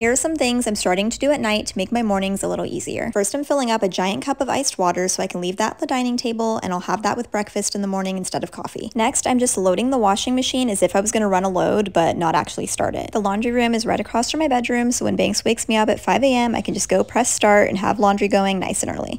Here are some things I'm starting to do at night to make my mornings a little easier. First, I'm filling up a giant cup of iced water so I can leave that at the dining table and I'll have that with breakfast in the morning instead of coffee. Next, I'm just loading the washing machine as if I was going to run a load but not actually start it. The laundry room is right across from my bedroom so when Banks wakes me up at 5 a.m. I can just go press start and have laundry going nice and early.